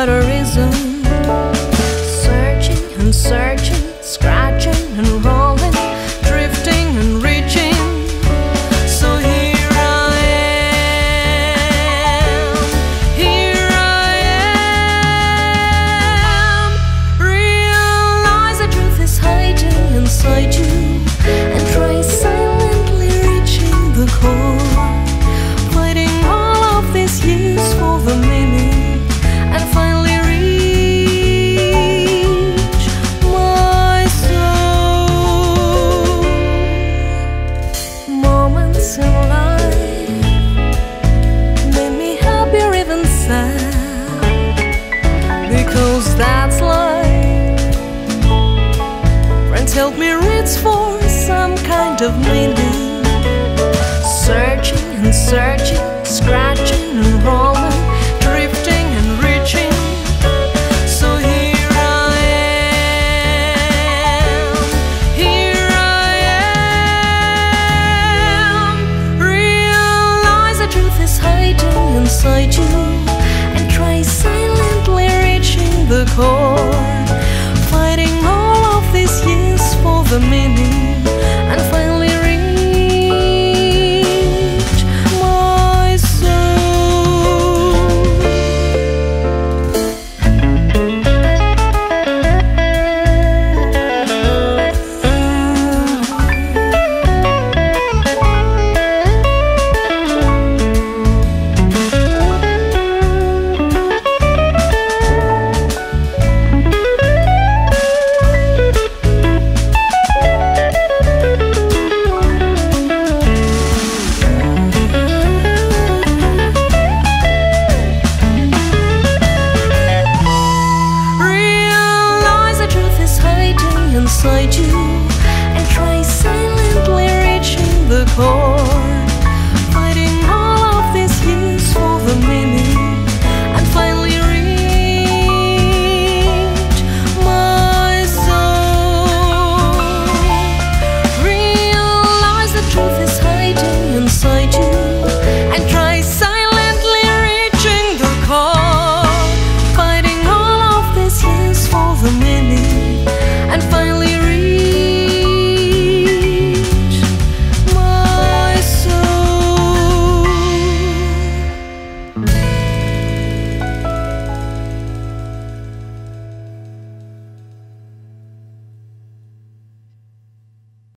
shudderism. Searching and searching, scratching and rolling. Because that's life. Friends help me reach for some kind of meaning. Searching and searching, scratching. before. inside you and try silently reaching the core.